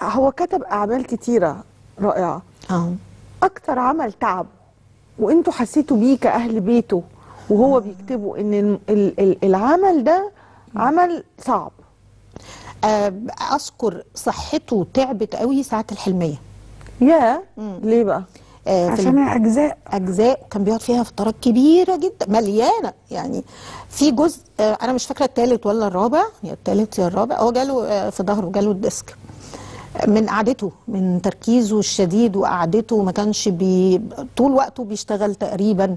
هو كتب أعمال كتيرة رائعة. آه أكتر عمل تعب وإنتوا حسيتوا بيه كأهل بيته وهو إن ال- ال- ال- العمل ده عمل صعب. آه، أذكر صحته تعبت قوي ساعة الحلمية. يا ليه بقى؟ آه، في عشان اجزاء أجزاء كان بيقعد فيها فترات كبيرة جدا مليانة. يعني في جزء آه، أنا مش فاكرة الثالث ولا الرابع. يا الثالث يا الرابع. هو جاله آه، في ظهره جاله الديسك. من قعدته من تركيزه الشديد وقعدته ما كانش بي طول وقته بيشتغل تقريبا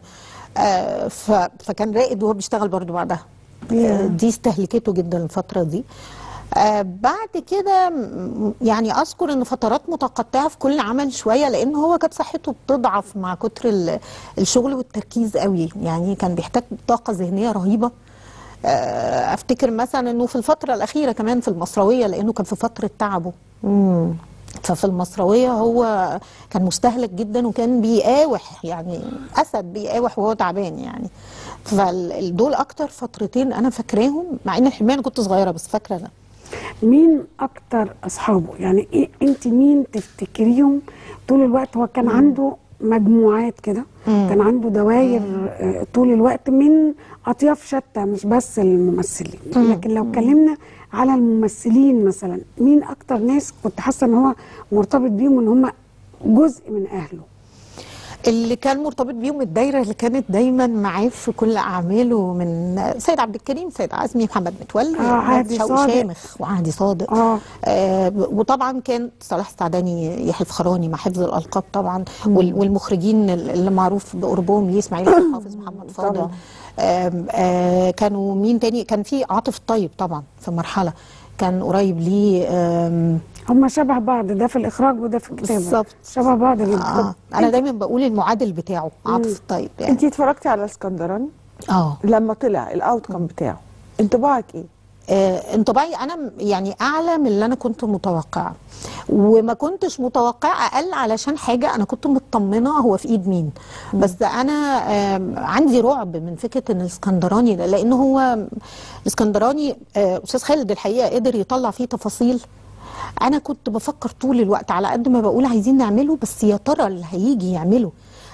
آه، ف- فكان راقد وهو بيشتغل برضو بعدها. آه، دي استهلكته جدا الفترة دي. آه بعد كده يعني أذكر إن فترات متقطعة في كل عمل شوية لأن هو كانت صحته بتضعف مع كتر ال- الشغل والتركيز قوي. يعني كان بيحتاج طاقة ذهنية رهيبة. أفتكر مثلا إنه في الفترة الأخيرة كمان في المصرويه لأنه كان في فترة تعبه. ففي المصرويه هو كان مستهلك جدا وكان بيقاوح يعني أسد بيقاوح وهو تعبان يعني. فدول أكتر فترتين أنا فاكراهم مع إن الحلميه أنا كنت صغيرة بس فاكرة ده. مين أكتر أصحابه؟ يعني إيه أنت مين تفتكريهم طول الوقت؟ هو كان عنده مجموعات كده. كان عنده دواير آه، طول الوقت من أطياف شتى مش بس الممثلين. لكن لو اتكلمنا على الممثلين مثلا مين أكتر ناس كنت حاسة إن هو مرتبط بيهم ان هم جزء من أهله؟ اللي كان مرتبط بيهم الدايرة اللي كانت دايما معاه في كل أعماله من سيد عبد الكريم سيد عزمي محمد متولي آه، عادي شوقي صادق. شامخ وعادي صادق آه. آه وطبعا كان صلاح السعداني يحيى الفخراني مع حفظ الألقاب طبعا وال- والمخرجين اللي معروف بقربهم ليه اسماعيل الحافظ محمد فاضل. آم، آه كانوا مين تاني كان في عاطف الطيب طبعا في مرحلة كان قريب ليه آم، هم شبه بعض ده في الإخراج وده في الكتابة. بالظبط. شبه بعض جدا. آه. أنا دايما بقول المعادل بتاعه عاطف الطيب يعني. أنت اتفرجتي على الاسكندراني آه. لما طلع الاوت كم بتاعه انطباعك إيه؟ آه، انطباعي أنا يعني أعلى من اللي أنا كنت متوقعة. وما كنتش متوقعة أقل علشان حاجة أنا كنت مطمنة هو في إيد مين. بس أنا عندي رعب من فكرة إن الإسكندراني ده لأن هو الإسكندراني آه، أستاذ خالد الحقيقة قدر يطلع فيه تفاصيل. أنا كنت بفكر طول الوقت على قد ما بقول عايزين نعمله بس يا ترى اللي هيجي يعمله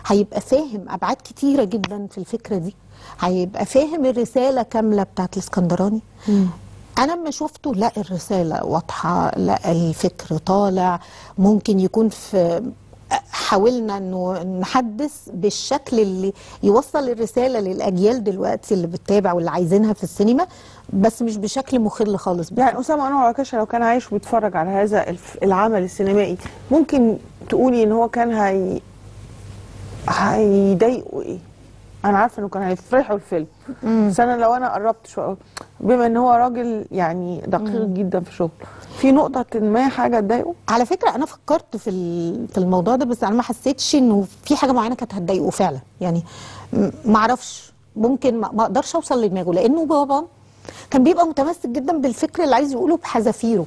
هيبقى فاهم أبعاد كتيرة جدا في الفكرة دي. هيبقى فاهم الرسالة كاملة بتاعت الإسكندراني. أنا لما شفته لا الرسالة واضحة لا الفكر طالع ممكن يكون في حاولنا إنه نحدث بالشكل اللي يوصل الرسالة للأجيال دلوقتي اللي بتتابع واللي عايزينها في السينما بس مش بشكل مخل خالص. يعني أسامة أنور عكاشة لو كان عايش وبيتفرج على هذا العمل السينمائي ممكن تقولي إن هو كان هي هيضايقه إيه؟ أنا عارفة انه كان هيفرحوا الفيلم. بس أنا لو أنا قربت شوية بما إن هو راجل يعني دقيق جدا في شغله في نقطة ما حاجة تضايقه؟ على فكرة أنا فكرت في في الموضوع ده بس أنا ما حسيتش إنه في حاجة معينة كانت هتضايقه فعلا. يعني ما أعرفش. ممكن ما ما أقدرش أوصل لدماغه لأنه بابا كان بيبقى متمسك جدا بالفكر اللي عايز يقوله بحذافيره.